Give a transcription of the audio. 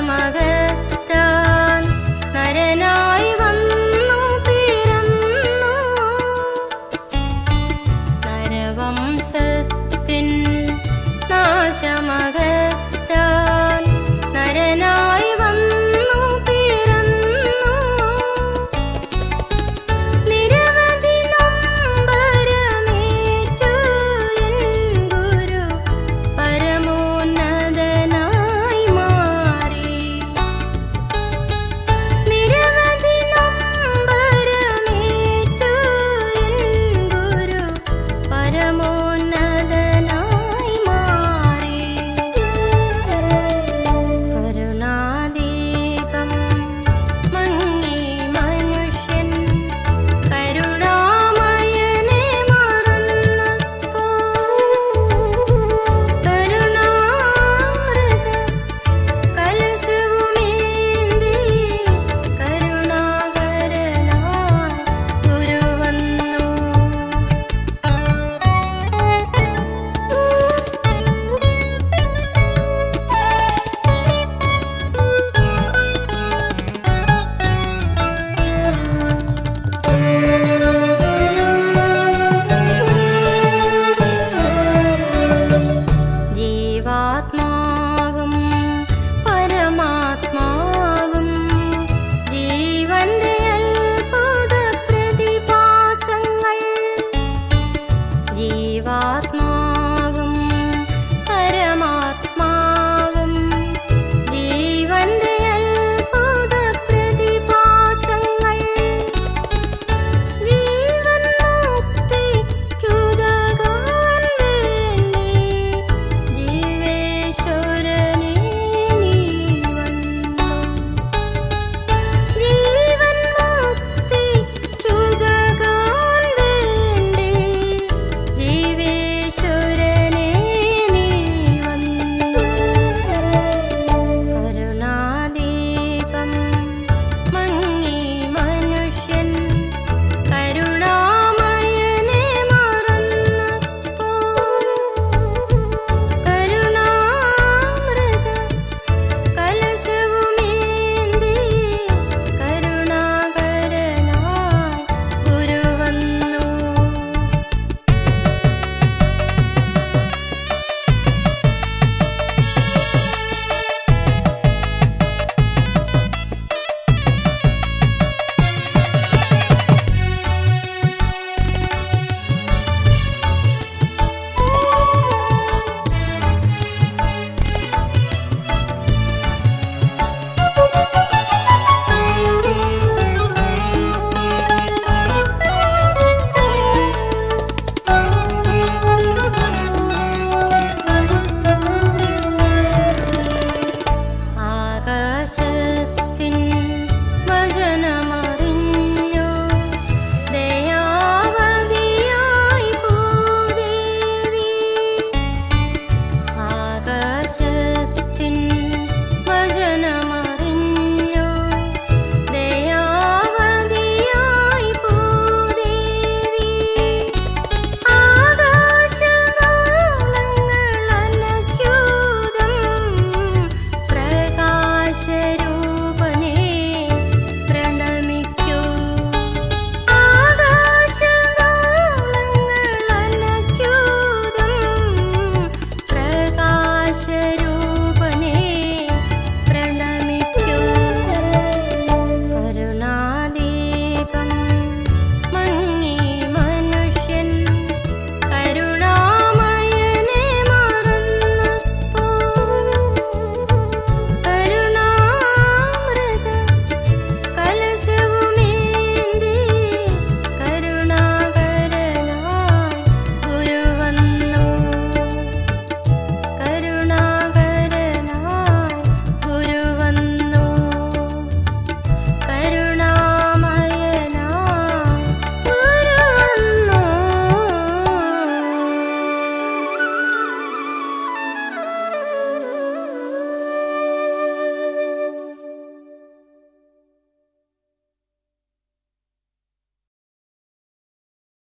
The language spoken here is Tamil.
மகள்